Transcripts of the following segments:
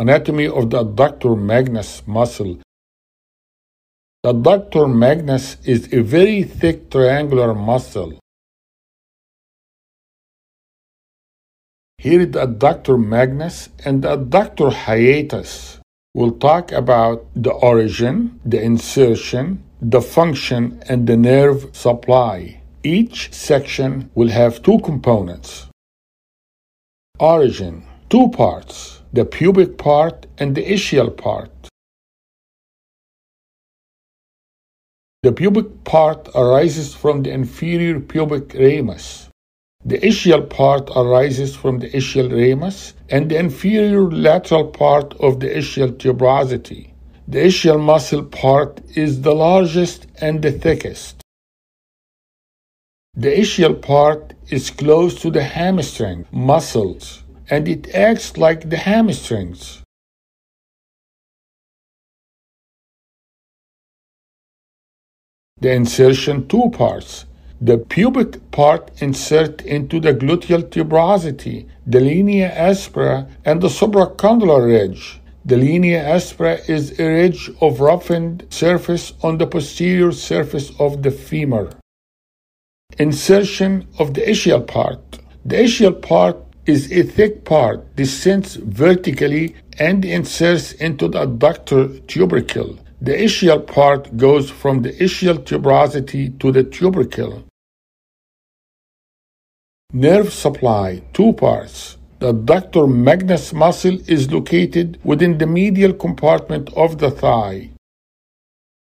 Anatomy of the adductor magnus muscle. The adductor magnus is a very thick triangular muscle. Here is the adductor magnus and the adductor hiatus. We'll talk about the origin, the insertion, the function, and the nerve supply. Each section will have two components. Origin, two parts, the pubic part and the ischial part. The pubic part arises from the inferior pubic ramus. The ischial part arises from the ischial ramus and the inferior lateral part of the ischial tuberosity. The ischial muscle part is the largest and the thickest. The ischial part is close to the hamstring muscles and it acts like the hamstrings. The insertion two parts the pubic part insert into the gluteal tuberosity, the linea aspera, and the supracondylar ridge. The linea aspera is a ridge of roughened surface on the posterior surface of the femur. Insertion of the ischial part. The ischial part is a thick part, descends vertically and inserts into the adductor tubercle. The ischial part goes from the ischial tuberosity to the tubercle. Nerve supply, two parts. The adductor magnus muscle is located within the medial compartment of the thigh.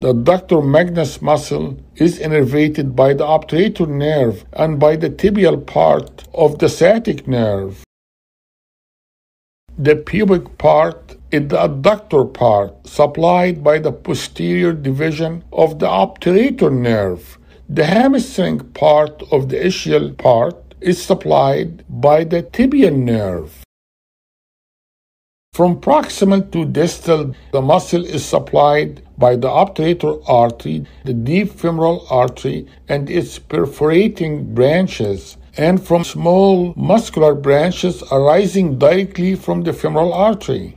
The adductor magnus muscle is innervated by the obturator nerve and by the tibial part of the sciatic nerve. The pubic part is the adductor part supplied by the posterior division of the obturator nerve. The hamstring part of the ischial part is supplied by the tibial nerve. From proximal to distal, the muscle is supplied by the obturator artery, the deep femoral artery, and its perforating branches, and from small muscular branches arising directly from the femoral artery.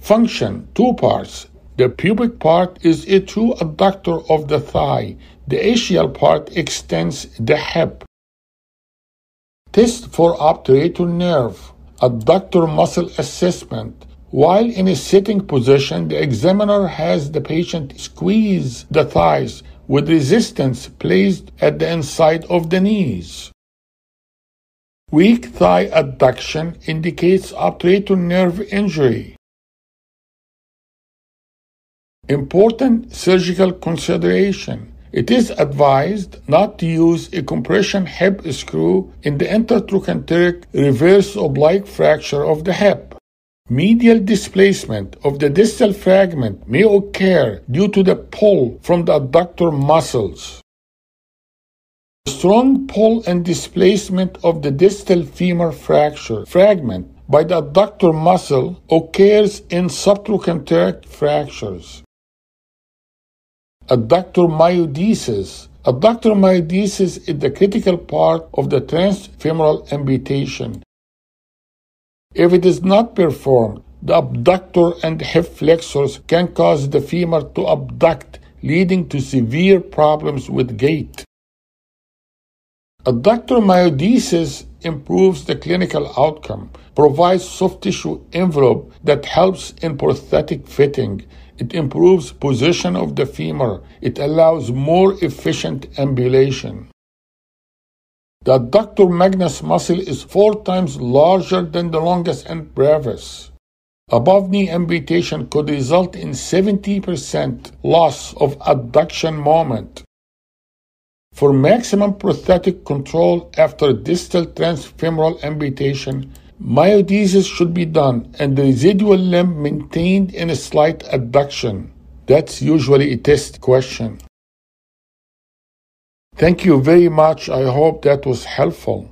Function two parts the pubic part is a true adductor of the thigh. The ischial part extends the hip. Test for obturator nerve. Adductor muscle assessment. While in a sitting position, the examiner has the patient squeeze the thighs with resistance placed at the inside of the knees. Weak thigh adduction indicates obturator nerve injury. Important surgical consideration. It is advised not to use a compression hip screw in the intertrochanteric reverse oblique fracture of the hip. Medial displacement of the distal fragment may occur due to the pull from the adductor muscles. Strong pull and displacement of the distal femur fracture fragment by the adductor muscle occurs in subtrochanteric fractures adductor myodesis. Adductor myodesis is the critical part of the transfemoral amputation. If it is not performed, the abductor and hip flexors can cause the femur to abduct, leading to severe problems with gait. Adductor myodesis improves the clinical outcome, provides soft tissue envelope that helps in prosthetic fitting, it improves position of the femur. It allows more efficient ambulation. The adductor magnus muscle is four times larger than the longus and brevis. Above knee amputation could result in 70% loss of adduction moment. For maximum prosthetic control after distal transfemoral amputation, Myodesis should be done and the residual limb maintained in a slight adduction. That's usually a test question. Thank you very much. I hope that was helpful.